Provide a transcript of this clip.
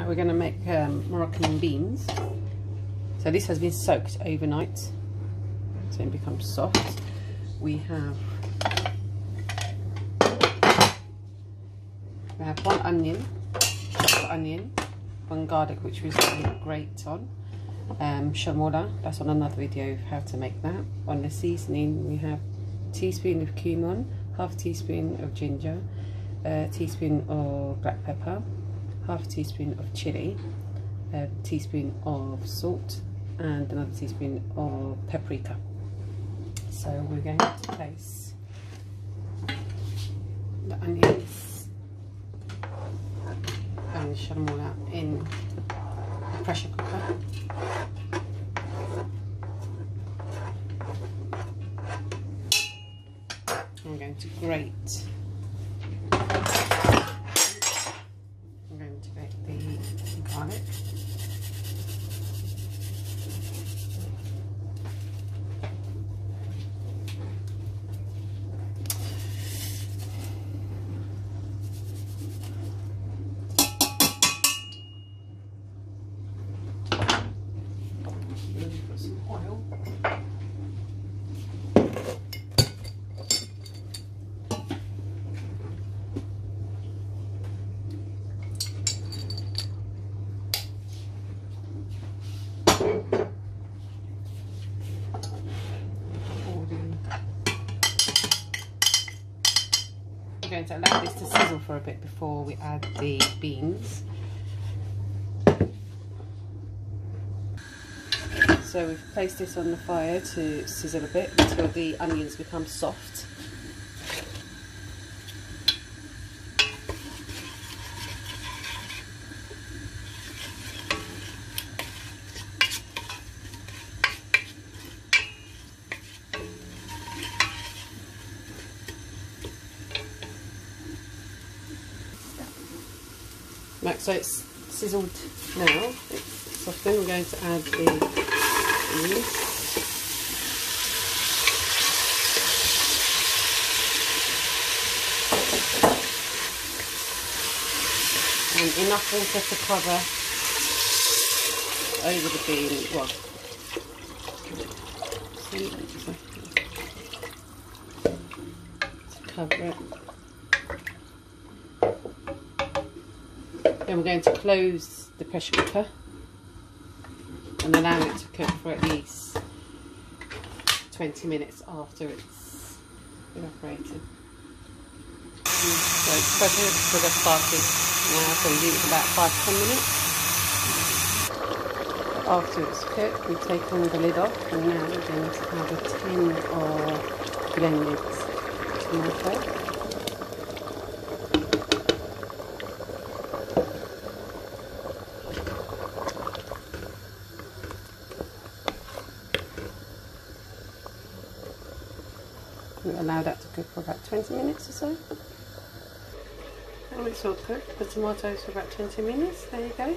Right, we're going to make um, Moroccan beans. So this has been soaked overnight, so it becomes soft. We have we have one onion, chopped onion, one garlic which to grate on, um, chermoula, that's on another video of how to make that. On the seasoning we have teaspoon of cumin, half teaspoon of ginger, a teaspoon of black pepper, half a teaspoon of chili, a teaspoon of salt and another teaspoon of paprika. So we're going to place the onions and chermoula in the pressure cooker. I'm going to grate garlic. We're going to allow this to sizzle for a bit before we add the beans. So we've placed this on the fire to sizzle a bit until the onions become soft. So it's sizzled now. It's softened. We're going to add the beans. And enough water to cover over the bean. Well, to cover it. Then we're going to close the pressure cooker and allow it to cook for at least 20 minutes after it's evaporated. So pressure cooker started now, so we leave it for about 5-10 minutes. After it's cooked, we take on the lid off and now we're going to have a tin of blended tomato. Allow that to cook for about 20 minutes or so. And it's all cooked, the tomatoes for about 20 minutes, there you go.